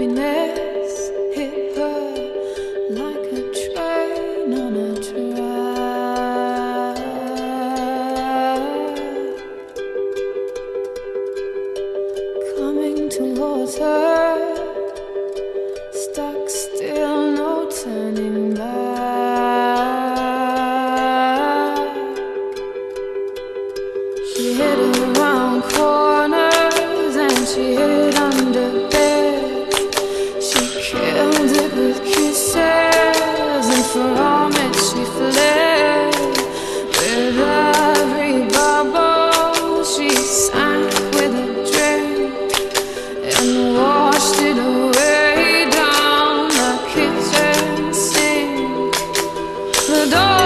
Happiness hit her like a train on a track. Coming to water. the door.